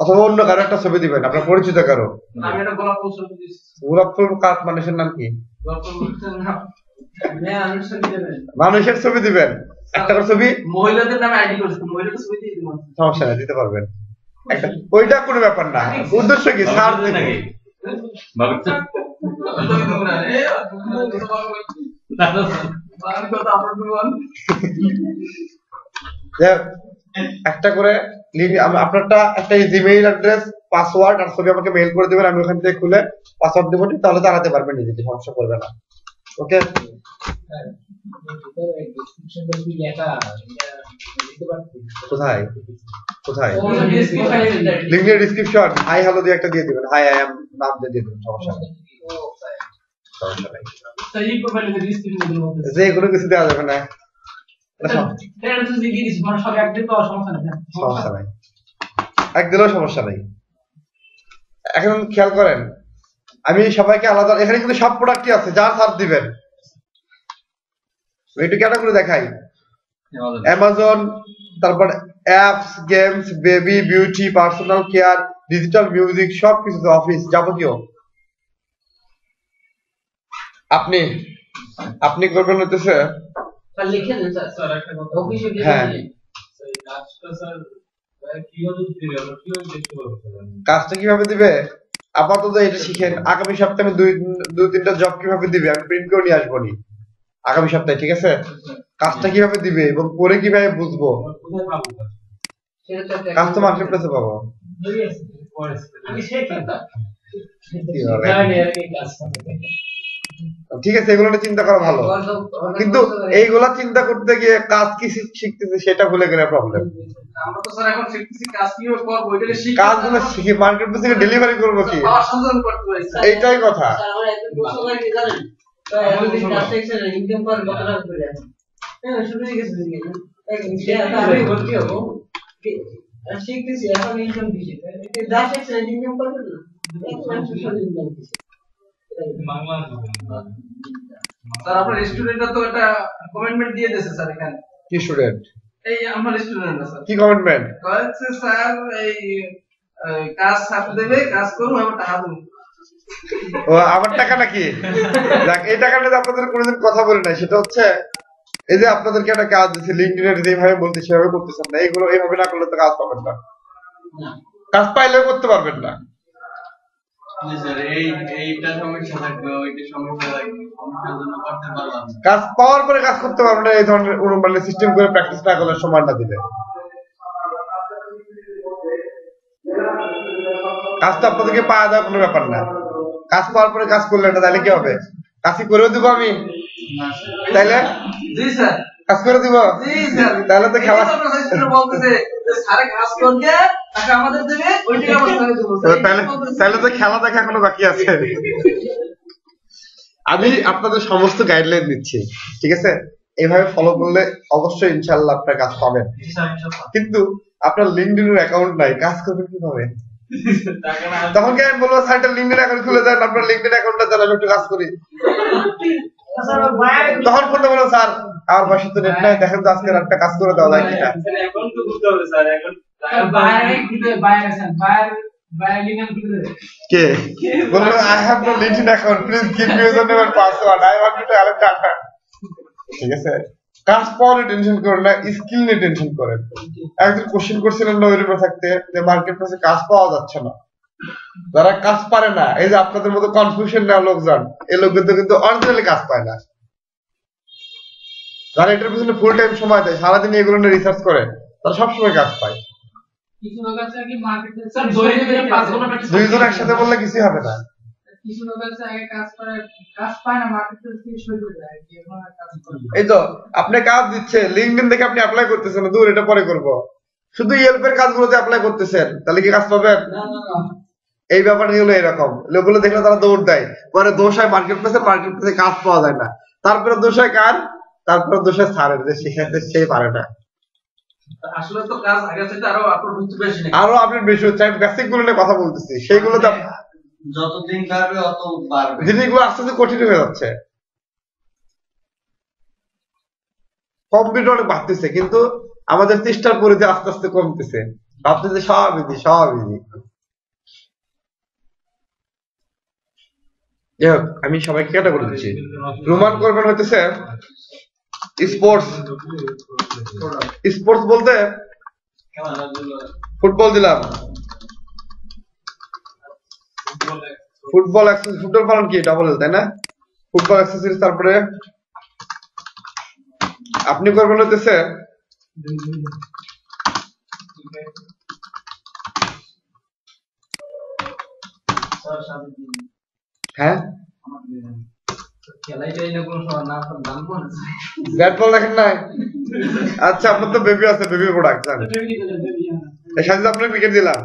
অথবা অন্য কারও একটা ছবি দিবেন আপনার পরিচিত কারও আমি একটা গোলাপ ফুল ছবি দিছি গোলাপ ফুল কাঠ মানুষের নাম কি গোলাপ ফুল নাম হ্যাঁ আমি ছবি দেবেন মানুষের ছবি দিবেন একটা করে ছবি মহিলাদের নামে আইডি করেছে মহিলাদের ছবি দিয়ে দিবেন সমস্যা নেই দিতে পারবেন একটা ওইটা কোনো ব্যাপার না উদ্দেশ্য কি সার ভাবিতে নাকি একটা করে আপনারটা একটা জিমেইল অ্যাড্রেস পাসওয়ার্ড আর ছবি আমাকে মেইল করে দেবেন, আমি ওখান থেকে খুলে পাসওয়ার্ড দেবো, ঠিক, তাহলে চালাতে পারবেন নিজেকে, সমস্যা করবে না। ওকে কোথায়? কোথায়? লিঙ্কের ডিসক্রিপশন হাই হ্যালো দিয়ে একটা দিয়ে দিবেন। হাই আই এম নাম দিয়ে দিবেন, সমস্যা নেই। সমস্যা নেই যে কোনো কিছু দেওয়া যাবে না। সমস্যা নেই। সমস্যা নাই। এখন খেয়াল করেন আমি সবাইকে আলাদা এখানে কিন্তু সব প্রোডাক্টই আছে যার সার দিবেন। একটু ক্যাটাগরি দেখাই। অ্যামাজন তারপর apps games baby beauty personal care digital music সব কিছু অফিস যাবতীয়। আপনি আপনি করবেন হইতেছে? স্যার লিখে দেন স্যার স্যার একটা কথা। অফিসে গিয়ে হ্যাঁ। স্যার, কাজটা কীভাবে দিবে আমরা কীভাবে দেখতে পারব কাজটা কীভাবে দিবে? আপাতত এটা শিখেন। আগামী সপ্তাহে আমি দুই দুই তিনটা জব কীভাবে দিবে? আমি প্রিন্ট করে নিয়ে আসব নি। আগামী সপ্তাহে ঠিক আছে? কাজটা কীভাবে দিবে এবং পরে কীভাবে বুঝব? কাজ? তো মার্কেট প্লেসে পাবো। পরে কি হবে? ঠিক আছে এগুলো চিন্তা করা ভালো কিন্তু এইগুলা চিন্তা করতে গিয়ে কাজ কি শিখতেছে সেটা ভুলে গেলে প্রবলেম আমরা তো স্যার এখন শিখতেছি কাজ কীভাবে করব ওইটাকে শিখে কাজগুলো শিখে মার্কেট প্লেসে ডেলিভারি করব কি পাওয়ার সঞ্চালন করতে পারি স্যার। এইটাই কথা স্যার, আমার একটা প্রশ্ন কি জানেন? তো কাজ সেকশনে ইনকাম করেন কত টাকা করে হ্যাঁ, শুরু হয়ে গেছে বুঝলি না? এই সে তো আমি ভর্তি হব। শিখতেছি, এখন ইনকাম কিসে? এই যা ইনকাম করবেন না? এক মাস শুধু ইনকাম কিসে? স্যার আপনার স্টুডেন্টরা তো একটা কমেন্টমেন্ট দিয়ে দিয়েছে স্যার এখানে। কি স্টুডেন্ট এই আমার স্টুডেন্টরা স্যার। কি কমিটমেন্ট কয়েছে স্যার এই কাজ ছাড়তে দেবে কাজ করব আমার টাকা দেবো ও আমার টাকা নাকি? দেখ এই টাকা নিয়ে তো আপনাদের কোনোদিন কথা বলি নাই। সেটা হচ্ছে এই যে আপনাদেরকে একটা কাজ দিচ্ছে লিঙ্কডিনের যেভাবে বলতে সেভাবে করতেছেন না এগুলো এইভাবে না করলে তো কাজ পাবেন না। কাজ পাইলেও করতে পারবেন না। কাজ পাওয়ার পরে কাজ করতে পারবেন না এই ধরনের মানে সিস্টেম করে প্র্যাকটিস না করলে সময় না দিলে কাজটা আপনাদেরকে পাওয়া দেওয়ার কোনো ব্যাপার না। কাজ পাওয়ার পরে কাজ করলেন না তাহলে কি হবে? কাজই করেও দিব আমি। তাইলে? জি স্যার। কাজ করে দিব? তাহলে তো খেলা এই তো আপনার স্টুডেন্ট বলতেছে যে স্যারে কাজ করবে টাকা আমাদের দেবে ওই টাকা আমরা স্যারে দেবো। তো তাহলে তো খেলা দেখা এখনও বাকি আছে। আমি আপনাদের সমস্ত গাইডলাইন দিচ্ছি ঠিক আছে? এইভাবে ফলো করলে অবশ্যই ইনশাল্লাহ আপনার কাজ পাবেন। কিন্তু আপনার লিঙ্কডিনের অ্যাকাউন্ট নাই কাজ করবেন কীভাবে? তখন কি আমি বলব সাইটটা লিঙ্কডিন অ্যাকাউন্ট খুলে দেন আপনার লিঙ্কডিন অ্যাকাউন্টটা চালাবে একটু কাজ করি। তখন করতে বলো স্যার আমার বাসায় তো নেট নাই দেখেন তো আজকে একটা কাজ করে দেওয়া যায় কিনা। এখন তো বুঝতে হবে স্যার এখন বাইরে দিতে বাইরে আছেন বাইরে বাইরে লিখেন দিতে কে? বলল I have no linked account please give me your name and password I want to tell tata ঠিক আছে? কাজ পাওয়ার টেনশন করেন না স্কিল নিয়ে টেনশন করেন। একজন কোশ্চেন করছিলেন না ওই থাকতে যে মার্কেট প্লেসে কাজ পাওয়া যাচ্ছে না। যারা কাজ পারে না এই যে আপনাদের মতো কনফিউশন নেওয়া লোকজন এই লোকদের কিন্তু অরিজিনালি কাজ পায় না। যারা এটার পিছনে ফুল টাইম সময় দেয় সারাদিন এগুলো নিয়ে রিসার্চ করে তারা সবসময় কাজ পায়। কিছু লোক আছে কি মার্কেটে স্যার দৈনিক পাঁচ ঘণ্টা প্র্যাকটিস দুইজন একসাথে বললে কিছুই হবে না। কিছু লোক আছে আগে কাজ করে কাজ পায় না মার্কেটে থেকে শুরু করে দেয় যে কোনো কাজ করে। এই তো আপনি কাজ দিচ্ছে লিঙ্কডইন দেখে আপনি অ্যাপ্লাই করতেছেন না, দূর এটা পরে করব। শুধু ইয়েলপের কাজগুলোতে অ্যাপ্লাই করতেছেন তাহলে কি কাজ পাবেন? না না না। এই ব্যাপার হলো এরকম। লোকগুলো দেখলে তারা দৌড় দেয়। পরে দোষ হয় মার্কেট প্লেসে মার্কেট প্লেসে কাজ পাওয়া যায় না। তারপরে দোষ হয় কার? তারপরে দোষ হয় স্যারের যে শিখাতে সেই পারে না আসলে তো কাজ আগে আরও আপলোড বেশি আরও আপনি বেশি হচ্ছে। আমি বেসিকগুলো নিয়ে কথা বলতেছি। সেইগুলোতে আপ- যতদিন বাড়বে অত বাড়বে। জিনিসগুলো আস্তে আস্তে কঠিন হয়ে যাচ্ছে। কম্পিউটার অনেক বাড়তেছে কিন্তু আমাদের চেষ্টার পরিধি আস্তে আস্তে কমতেছে। ভাবতেছে সব ইজি সব ইজি যাই হোক আমি সবাইকে কেটা করে দিচ্ছি রোমান করবেন হইতেছে স্পোর্টস। স্পোর্টস বলতে ফুটবল দিলাম। ফুটবল ফুটবল পালন কি? ডাবল তাই না? ফুটবল অ্যাক্সেসরিজ তারপরে? আপনি করবেন হতেছে হ্যাঁ? দেখেন নাই? আচ্ছা আপনার তো বেবি আছে বেবি প্রোডাক্ট আপনার দিলাম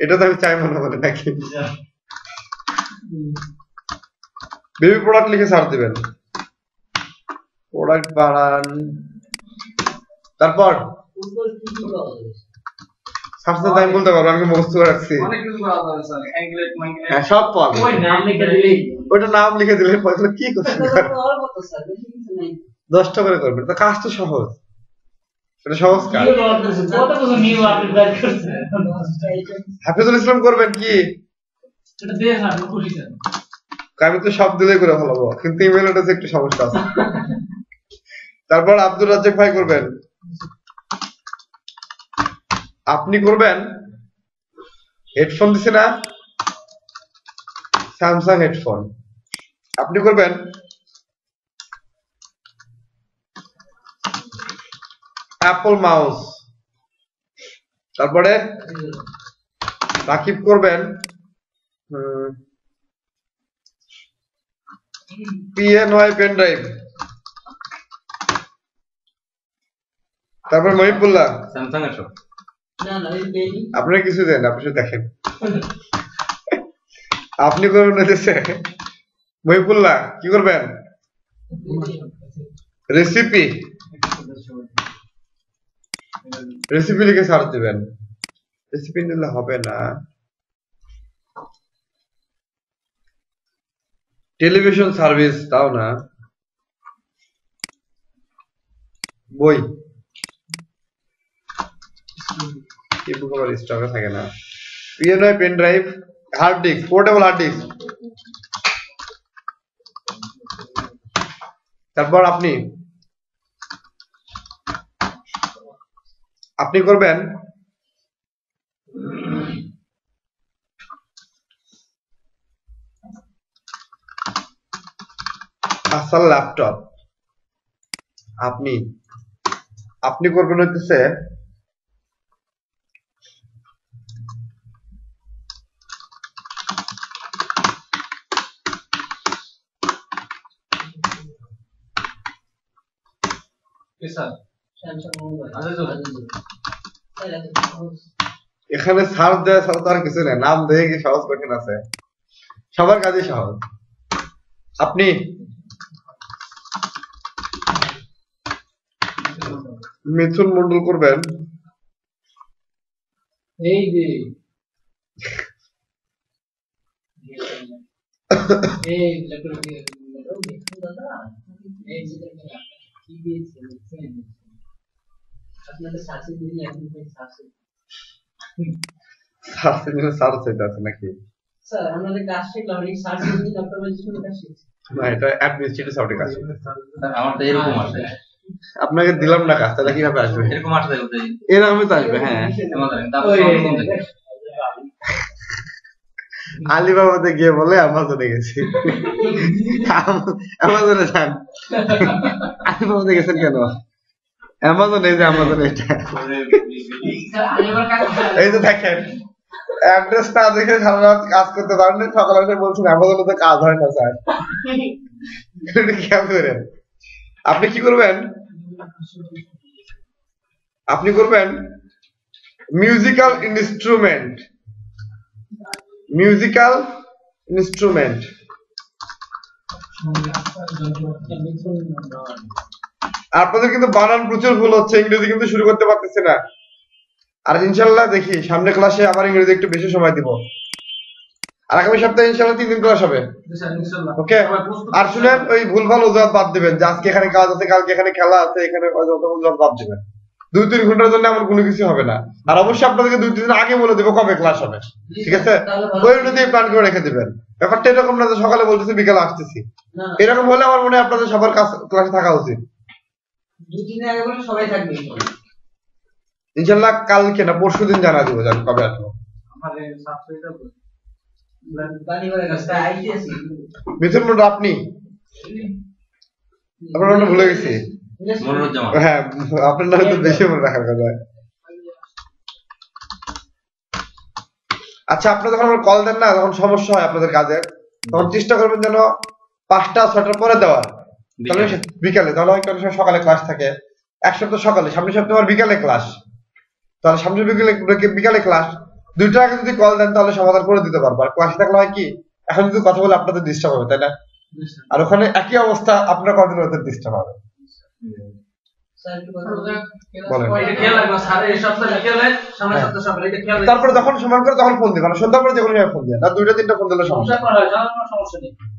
এটা তো আমি চাই মনে, নাকি? বেবি প্রোডাক্ট লিখে প্রোডাক্ট বাড়ান। তারপর ফুটবল কি কি পাওয়া যাবে সাবস্টান্স আমি বলতে পারব আমি মুখস্থ করে রাখছি। হ্যাঁ সব পাওয়া ওই নাম লিখে দিলেই। ওইটা নাম লিখে দিলে পয়সা কি করছেন দশটা করে করবেন। তো কাজ তো সহজ। এটা কাজ। হাফিজুল ইসলাম করবেন কি? আমি তো সব দিলে করে ফেলাবো কিন্তু ইমেল ওটাতে একটু সমস্যা আছে। [laughs] তারপর আব্দুল রাজ্জাক ভাই করবেন। আপনি করবেন? হেডফোন দিছে না? স্যামসাং হেডফোন আপনি করবেন? অ্যাপল মাউস তারপরে রাকিব করবেন পিএনওয়াই পেন ড্রাইভ তারপর মহিবুল্লাহ স্যামসাং এর সব না না এই বেনি আপনারা কিছু দেন, আপনি শুধু দেখেন। আপনি করবেন হচ্ছে মহিবুল্লাহ, কি করবেন? রেসিপি রেসিপি লিখে সার্চ দিবেন। রেসিপি নিলে হবে না। টেলিভিশন সার্ভিস তাও না। বই। কি বুক আবার স্টকে থাকে না। PNY pen drive hard disk portable hard disk তারপর আপনি আপনি করবেন আসল ল্যাপটপ আপনি আপনি করবেন হচ্ছে sir Samsung mobile Azizul. Sir এত সহজ। এখানে সার্চ দেওয়া ছাড়া তো আর কিছু নেই নাম দিয়ে কি সহজ কঠিন আছে সবার কাজে সহজ আপনি মিথুন মন্ডল করবেন এই যে এই ল্যাপটপ দিয়ে দাদা এই যে নাকি? স্যার আমাদের কাজ শিখলাম এই না এটা অ্যাডমিনিস্ট্রেটিভ কাজ আমার তো এরকম আসে আপনাকে দিলাম না কাজ তাহলে কীভাবে আসবে? এরকম আসে দেখো তো। এরকমই তো আসবে হ্যাঁ। আলিবাবাতে গিয়ে বলে অ্যামাজনে গেছি। [laughs] অ্যামাজনে যান। আলিবাবাতে গেছেন কেন? অ্যামাজনে এই যে অ্যামাজনে এটা এই যে দেখেন অ্যাড্রেস না দেখে সারা কাজ করতে পারেন সকালে এসে বলছেন অ্যামাজনে তো কাজ হয় না, স্যার। এটা আপনি কি করবেন? আপনি করবেন মিউজিক্যাল ইনস্ট্রুমেন্ট মিউজিক্যাল ইনস্ট্রুমেন্ট আপনাদের কিন্তু বানান প্রচুর ভুল হচ্ছে, ইংরেজি কিন্তু শুরু করতে পারতেছে না। আর ইনশাল্লাহ দেখি সামনে ক্লাসে আবার ইংরেজি একটু বেশি সময় দিব। আর আগামী সপ্তাহে ইনশাল্লাহ তিন দিন ক্লাস হবে। ওকে আর শুনেন, ওই ভুলভাল অজুহাত বাদ দিবেন, যে আজকে এখানে কাজ আছে, কালকে এখানে খেলা আছে, এখানে অজুহাত বাদ দিবেন। দুই তিন ঘণ্টার জন্য এমন কোনো কিছু হবে না। আর অবশ্যই আপনাদেরকে দুই তিন দিন আগে বলে দেবো কবে ক্লাস হবে। ঠিক আছে? ওই অনুযায়ী প্ল্যান করে রেখে দিবেন। ব্যাপারটা এরকম না যে সকালে বলতেছি বিকালে আসতেছি। এরকম হলে আমার মনে হয় আপনাদের সবার ক্লাসে থাকা উচিত। দুই আগে বলে সবাই থাকবে ইনশাল্লাহ কালকে না পরশু দিন জানা দিব কবে আসব। মিথুন মন্ডল আপনি? আপনার ভুলে গেছি। হ্যাঁ আপনার নামে তো বেশি মনে রাখার কথা। আচ্ছা আপনি যখন আমার কল দেন না তখন সমস্যা হয় আপনাদের কাজের। তখন চেষ্টা করবেন যেন পাঁচটা ছটার পরে দেওয়ার তাহলে বিকালে। তাহলে হয়তো অনেক সকালে ক্লাস থাকে। এক সপ্তাহ সকালে সামনের সপ্তাহে আবার বিকালে ক্লাস তাহলে সামনের বিকেলে বিকালে ক্লাস দুইটা আগে যদি কল দেন তাহলে সমাধান করে দিতে পারব। আর ক্লাসে থাকলে হয় কি এখন যদি কথা বলে আপনাদের ডিস্টার্ব হবে তাই না? আর ওখানে একই অবস্থা আপনার কদিন ওদের ডিস্টার্ব হবে? তারপরে যখন সময় করে তখন ফোন দিবেন সন্ধ্যা পরে যে কোনো সময় ফোন আর দুইটা তিনটা ফোন দিলে সমস্যা হয়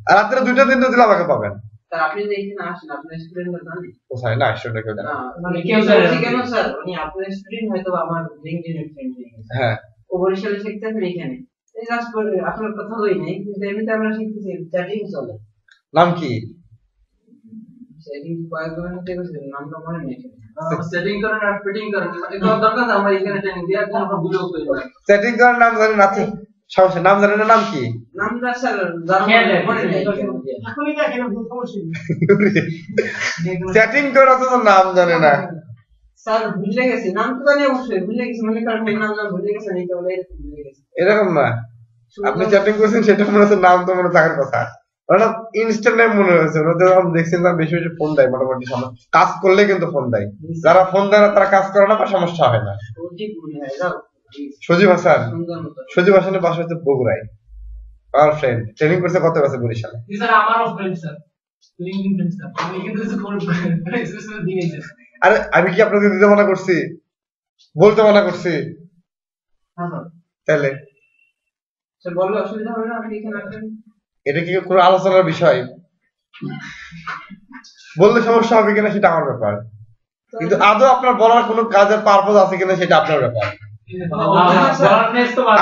রাত্রে দুইটা তিনটা দিলে আমাকে পাবেন। আপনি তো এখানে আসেন আপনার স্টুডেন্টরা জানেন কোথায় না স্টুডেন্ট কেউ জানে না। না, মানে কেউ কেউ জানে না। জানে কেন স্যার উনি আপনার স্টুডেন্ট হয়তো আমার লিঙ্কডইনের ফ্রেন্ড হ্যাঁ ও বরিশালে শিখতেছেন এখানে। এই জাস্ট আপনার কথা হই নাই কিন্তু এমনিতে আমরা শিখতেছি চ্যাটিং চলে। নাম কি? চ্যাটিং কয়েকজন মধ্যে গেছে নামটা মনে নেই সেটিং করেন আর ফিটিং করেন। এটা দরকার না আমরা এখানে ট্রেনিং দিয়ে একদম আমরা বুঝে উঠতে সেটিং নাম জানেন আছে সমস্যা নাম জানেন না নাম কি? নামটা স্যার জানা মনে নেই এখনই দেখেন সমস্যা সেটিং করা তো নাম জানে না। স্যার ভুলে গেছি। নাম তো জানি অবশ্যই ভুলে গেছি। মনে করেন নাম না ভুলে গেছেন এই বলে এরকম না। আপনি চ্যাটিং করছেন সেটা মনে হচ্ছে নাম তো মনে থাকার কথা। ওরা ইনস্ট্যান্ট মনে হয়েছে। ওরা যখন দেখছেন না বেশি বেশি ফোন দেয় মোটামুটি সময় কাজ করলে কিন্তু ফোন দেয়। যারা ফোন দেয় না তারা কাজ করে না বা সমস্যা হয় না। মনে হয় সজীব হাসান। সজীব হাসানের বাসা হচ্ছে বগুড়ায়। আমার ফ্রেন্ড ট্রেনিং করছে কত বছর বরিশালে? আমারও ফ্রেন্ড স্যার। আরে আমি কি আপনাদের দিতে মানা করছি? বলতে মানা করছি? হ্যাঁ তাহলে? বললে অসুবিধা হবে না আপনি এখানে এটা কি কোনো আলোচনার বিষয়? বললে সমস্যা হবে কিনা সেটা আমার ব্যাপার। কিন্তু আদৌ আপনার বলার কোনো কাজের পারপোজ আছে কিনা সেটা আপনার ব্যাপার।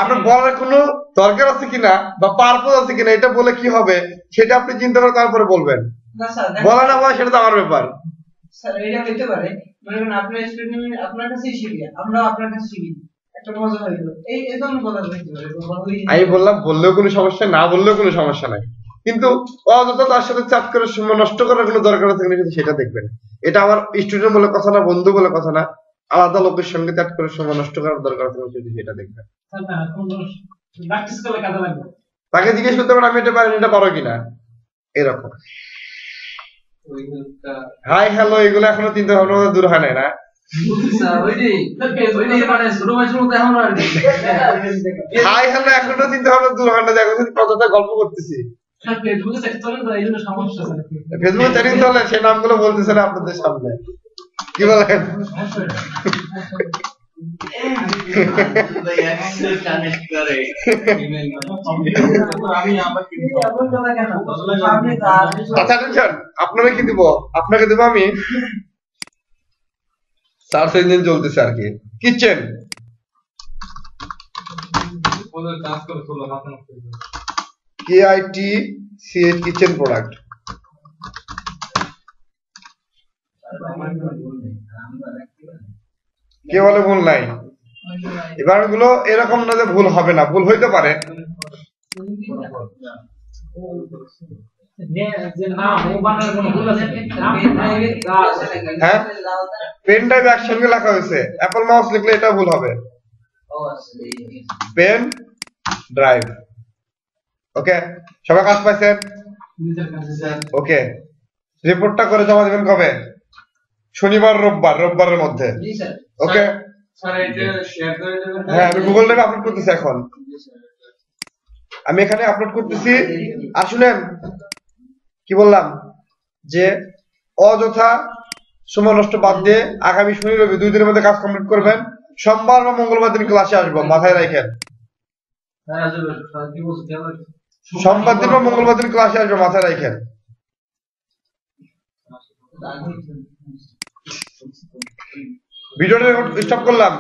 আপনার বলার কোনো দরকার আছে কিনা বা পারপোজ আছে কিনা এটা বলে কি হবে সেটা আপনি চিন্তা করে তারপরে বলবেন। বলা না বলা সেটা তো আমার ব্যাপার। স্যার এটা হইতে পারে। মনে করেন আপনার স্টুডেন্ট আপনার কাছেই শিখি আমরা আপনার কাছে শিখি আমি বললাম বললেও কোনো সমস্যা না বললেও কোনো সমস্যা নাই। কিন্তু অযথা তার সাথে চাপ করে সময় নষ্ট করার কোনো দরকার আছে কিনা কিন্তু সেটা দেখবেন। এটা আমার স্টুডেন্ট বলে কথা না বন্ধু বলে কথা না। আলাদা লোকের সঙ্গে চ্যাট করে সময় নষ্ট করার দরকার আছে কিনা সেটা- দেখবেন। তাকে জিজ্ঞেস করতে পারেন আমি এটা পারি এটা পারো কিনা? এরকম। হাই হ্যালো এগুলো এখনও চিন্তা ভাবনা দূর হয় নাই না? ওইটাই। মানে হাই এখনও চিন্তা ভাবনা গল্প করতেছি। ফেসবুকে চ্যাটিং চলে সেই নামগুলো বলতেছে না আপনাদের সামনে। কি বলেন। [laughs] আচ্ছা আপনারা কি দিব? আপনাকে দিব আমি? সার্চ ইঞ্জিন চলতেছে আর কি। Kitchen. K I T C H kitchen product কে বলে ভুল নাই? এবারগুলো এরকম না যে ভুল হবে না ভুল হইতে পারে। পেন ড্রাইভ একসঙ্গে লেখা হয়েছে। অ্যাপল মাউস লিখলে এটা ভুল হবে। পেন ড্রাইভ ওকে সবাই কাজ ওকে রিপোর্টটা করে জমা দেবেন কবে? শনিবার, রোববার, রোববারের মধ্যে। ওকে হ্যাঁ আমি গুগল ড্রাইভে আপলোড করতেছি এখন। আমি এখানে আপলোড করতেছি। শুনেন কি বললাম? যে অযথা সময় নষ্ট বাদ দিয়ে আগামী শনি রবি দুই দিনের মধ্যে কাজ কমপ্লিট করবেন। সোমবার বা মঙ্গলবার দিন ক্লাসে আসব মাথায় রাখেন সোমবার দিন বা মঙ্গলবার দিন ক্লাসে আসব মাথায় রাখেন ভিডিওটা স্টপ করলাম।